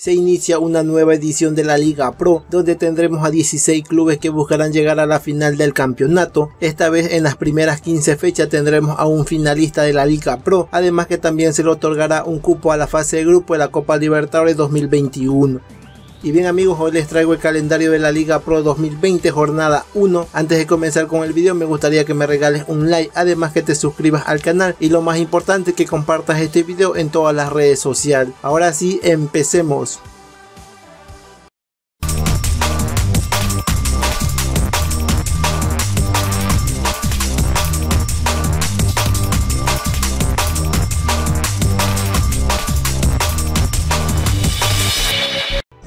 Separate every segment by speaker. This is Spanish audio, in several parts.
Speaker 1: se inicia una nueva edición de la Liga Pro, donde tendremos a 16 clubes que buscarán llegar a la final del campeonato. Esta vez en las primeras 15 fechas tendremos a un finalista de la Liga Pro, además que también se le otorgará un cupo a la fase de grupo de la Copa Libertadores 2021. Y bien amigos, hoy les traigo el calendario de la Liga Pro 2020 jornada 1. Antes de comenzar con el video me gustaría que me regales un like, además que te suscribas al canal y lo más importante que compartas este video en todas las redes sociales. Ahora sí, empecemos.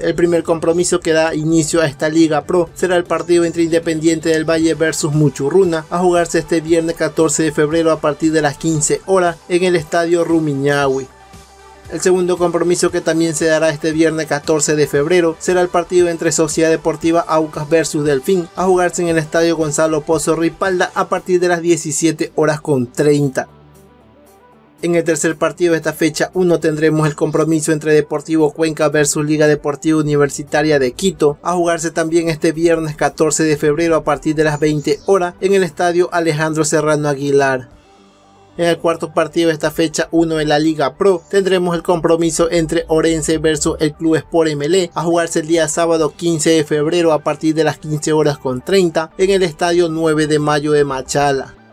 Speaker 1: El primer compromiso que da inicio a esta Liga Pro será el partido entre Independiente del Valle versus Muchurruna, a jugarse este viernes 14 de febrero a partir de las 15 horas en el estadio Rumiñahui. El segundo compromiso que también se dará este viernes 14 de febrero será el partido entre Sociedad Deportiva Aucas versus Delfín, a jugarse en el estadio Gonzalo Pozo Ripalda a partir de las 17 horas con 30. En el tercer partido de esta fecha 1 tendremos el compromiso entre Deportivo Cuenca versus Liga Deportiva Universitaria de Quito, a jugarse también este viernes 14 de febrero a partir de las 20 horas en el estadio Alejandro Serrano Aguilar. En el cuarto partido de esta fecha 1 de la Liga Pro tendremos el compromiso entre Orense versus el Club Sport MLE a jugarse el día sábado 15 de febrero a partir de las 15 horas con 30 en el estadio 9 de mayo de Machala.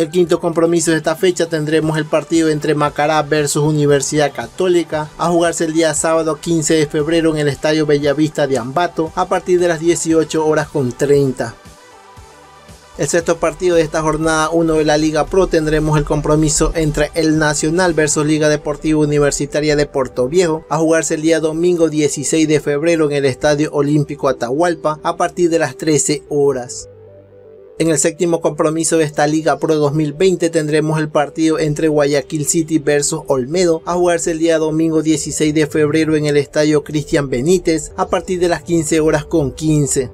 Speaker 1: El quinto compromiso de esta fecha tendremos el partido entre Macará versus Universidad Católica a jugarse el día sábado 15 de febrero en el Estadio Bellavista de Ambato a partir de las 18 horas con 30. El sexto partido de esta jornada 1 de la Liga Pro tendremos el compromiso entre el Nacional versus Liga Deportiva Universitaria de Puerto Viejo a jugarse el día domingo 16 de febrero en el Estadio Olímpico Atahualpa a partir de las 13 horas. En el séptimo compromiso de esta Liga Pro 2020 tendremos el partido entre Guayaquil City versus Olmedo a jugarse el día domingo 16 de febrero en el estadio Cristian Benítez a partir de las 15 horas con 15.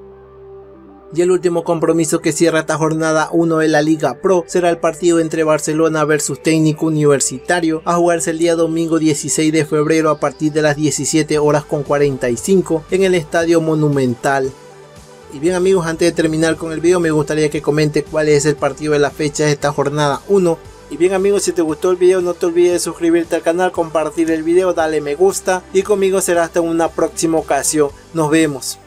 Speaker 1: Y el último compromiso que cierra esta jornada 1 de la Liga Pro será el partido entre Barcelona versus Técnico Universitario a jugarse el día domingo 16 de febrero a partir de las 17 horas con 45 en el Estadio Monumental. Y bien amigos, antes de terminar con el video me gustaría que comente cuál es el partido de la fecha de esta jornada 1. Y bien amigos, si te gustó el video no te olvides de suscribirte al canal, compartir el video, darle me gusta y conmigo será hasta una próxima ocasión. Nos vemos.